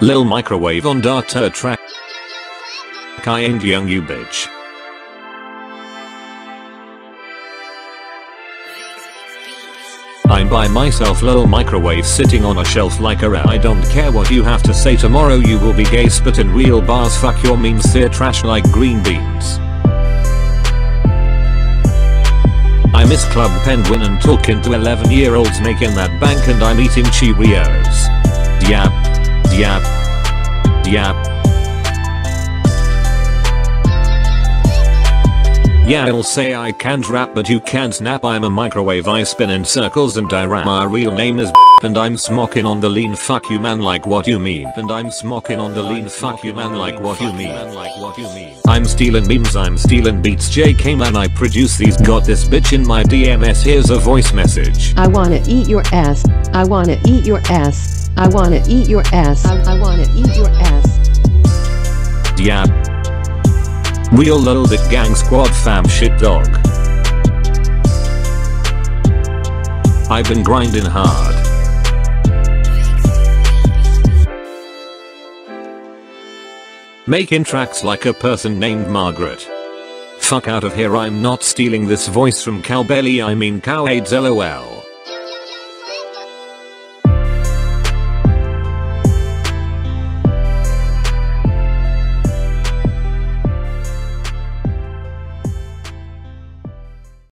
Lil microwave on data track. I ain't young you bitch. I'm by myself lol microwave sitting on a shelf like a. I don't care what you have to say tomorrow you will be gay spit in real bars fuck your memes they're trash like green beans. I miss Club Penguin and talking to 11 year olds making that bank and I'm eating Cheerios. Yap. Yap. Yeah. I'll say I can't rap but you can't nap I'm a microwave. I spin in circles and I rap. My real name is and I'm smocking on the lean. Fuck you man like what you mean. And I'm smocking on the lean. Fuck you man like what you mean. Like what you mean I'm stealing memes I'm stealing beats. JK man I produce these. Got this bitch in my DMS here's a voice message. I wanna eat your ass. I wanna eat your ass. I wanna eat your ass. I, I wanna eat your ass. Yeah. Real bit gang squad fam shit dog. I've been grinding hard. Making tracks like a person named Margaret. Fuck out of here I'm not stealing this voice from Cowbelly I mean Cowades lol.